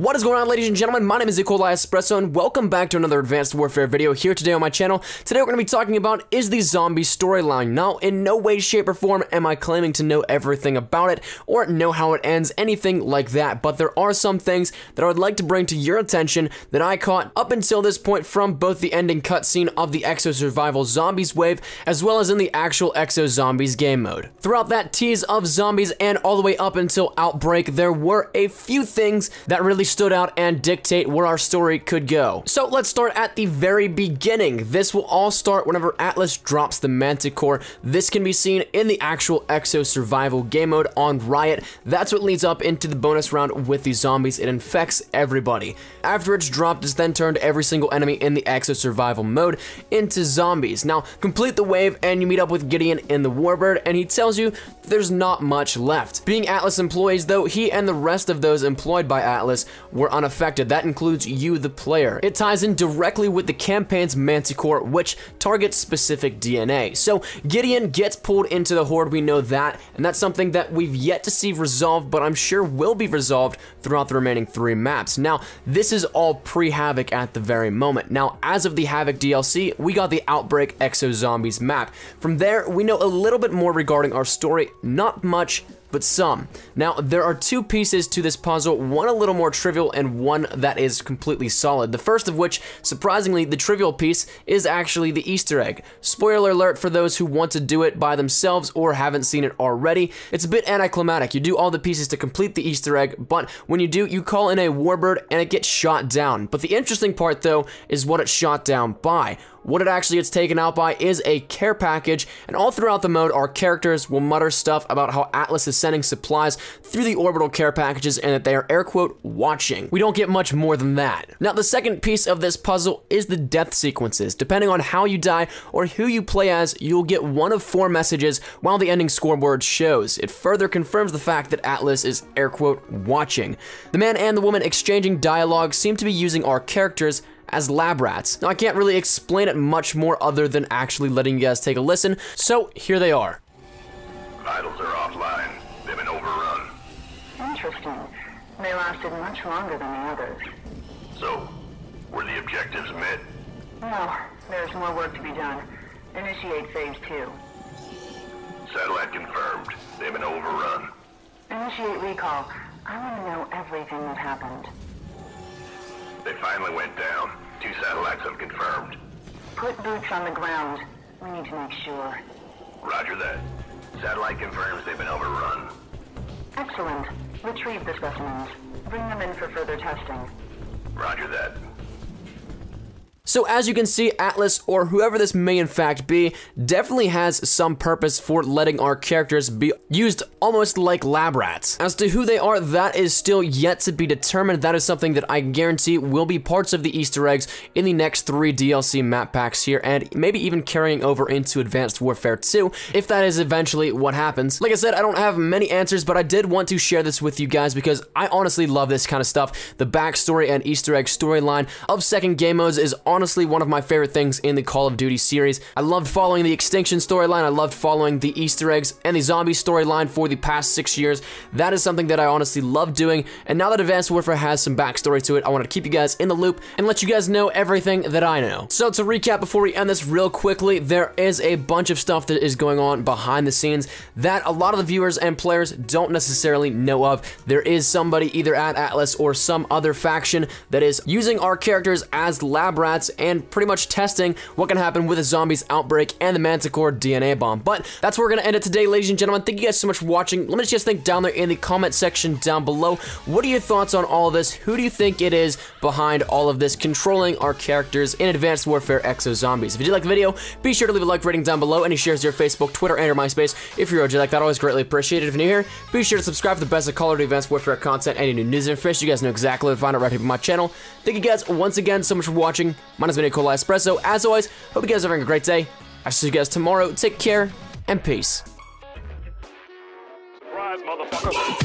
What is going on ladies and gentlemen, my name is eColi Espresso and welcome back to another Advanced Warfare video here today on my channel. Today we're going to be talking about is the zombie storyline. Now in no way, shape, or form am I claiming to know everything about it or know how it ends, anything like that, but there are some things that I would like to bring to your attention that I caught up until this point from both the ending cutscene of the Exo Survival Zombies wave as well as in the actual Exo Zombies game mode. Throughout that tease of zombies and all the way up until Outbreak, there were a few things that really really stood out and dictate where our story could go. So let's start at the very beginning. This will all start whenever Atlas drops the Manticore. This can be seen in the actual Exo Survival game mode on Riot. That's what leads up into the bonus round with the zombies. It infects everybody. After it's dropped, it's then turned every single enemy in the Exo Survival mode into zombies. Now, complete the wave and you meet up with Gideon in the Warbird and he tells you there's not much left. Being Atlas employees though, he and the rest of those employed by Atlas were unaffected. That includes you, the player. It ties in directly with the campaign's Manticore, which targets specific DNA. So Gideon gets pulled into the Horde, we know that, and that's something that we've yet to see resolved, but I'm sure will be resolved throughout the remaining three maps. Now, this is all pre-Havoc at the very moment. Now, as of the Havoc DLC, we got the Outbreak Exo Zombies map. From there, we know a little bit more regarding our story, not much, but some. Now, there are two pieces to this puzzle, one a little more trivial and one that is completely solid. The first of which, surprisingly, the trivial piece is actually the Easter egg. Spoiler alert for those who want to do it by themselves or haven't seen it already. It's a bit anticlimactic. You do all the pieces to complete the Easter egg, but when you do, you call in a warbird and it gets shot down. But the interesting part, though, is what it's shot down by. What it actually gets taken out by is a care package, and all throughout the mode, our characters will mutter stuff about how Atlas is sending supplies through the orbital care packages and that they are air quote watching. We don't get much more than that. Now, the second piece of this puzzle is the death sequences. Depending on how you die or who you play as, you'll get one of four messages while the ending scoreboard shows. It further confirms the fact that Atlas is air quote watching. The man and the woman exchanging dialogue seem to be using our characters as lab rats. Now, I can't really explain it much more other than actually letting you guys take a listen, so here they are. Vitals are offline. They've been overrun. Interesting. They lasted much longer than the others. So, were the objectives met? No, there's more work to be done. Initiate phase two. Satellite confirmed. They've been overrun. Initiate recall. I want to know everything that happened. They finally went down. Two satellites have confirmed. Put boots on the ground. We need to make sure. Roger that. Satellite confirms they've been overrun. Excellent. Retrieve the specimens. Bring them in for further testing. Roger that. So as you can see, Atlas, or whoever this may in fact be, definitely has some purpose for letting our characters be used almost like lab rats. As to who they are, that is still yet to be determined. That is something that I guarantee will be parts of the Easter eggs in the next three DLC map packs here, and maybe even carrying over into Advanced Warfare 2, if that is eventually what happens. Like I said, I don't have many answers, but I did want to share this with you guys because I honestly love this kind of stuff. The backstory and Easter egg storyline of second game modes is on honestly one of my favorite things in the Call of Duty series. I loved following the Extinction storyline, I loved following the Easter eggs and the zombie storyline for the past six years. That is something that I honestly love doing, and now that Advanced Warfare has some backstory to it, I want to keep you guys in the loop and let you guys know everything that I know. So to recap before we end this real quickly, there is a bunch of stuff that is going on behind the scenes that a lot of the viewers and players don't necessarily know of. There is somebody either at Atlas or some other faction that is using our characters as lab rats and pretty much testing what can happen with a zombies outbreak and the Manticore DNA bomb. But that's where we're gonna end it today, ladies and gentlemen. Thank you guys so much for watching. Let me just think down there in the comment section down below. What are your thoughts on all of this? Who do you think it is behind all of this controlling our characters in Advanced Warfare Exo Zombies? If you did like the video, be sure to leave a like rating down below. Any shares to your Facebook, Twitter, and or MySpace. If you're OG like that, always greatly appreciated. If you're new here, be sure to subscribe for the best of Call of Duty Advanced Warfare content, any new news information. You guys know exactly where to find it right here on my channel. Thank you guys once again so much for watching. My name is eColi Espresso. As always, hope you guys are having a great day. I'll see you guys tomorrow. Take care and peace. Surprise!